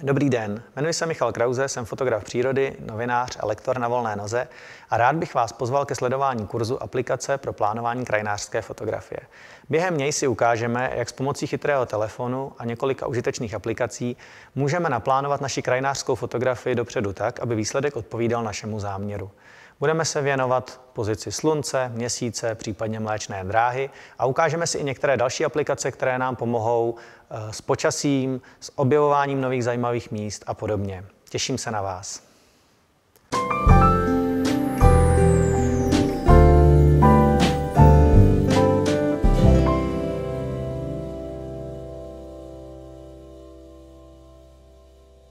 Dobrý den, jmenuji se Michal Krauze, jsem fotograf přírody, novinář a lektor na volné noze a rád bych vás pozval ke sledování kurzu aplikace pro plánování krajinářské fotografie. Během něj si ukážeme, jak s pomocí chytrého telefonu a několika užitečných aplikací můžeme naplánovat naši krajinářskou fotografii dopředu tak, aby výsledek odpovídal našemu záměru. Budeme se věnovat pozici slunce, měsíce, případně mléčné dráhy a ukážeme si i některé další aplikace, které nám pomohou eh, s počasím, s objevováním nových zajímavých míst a podobně. Těším se na vás.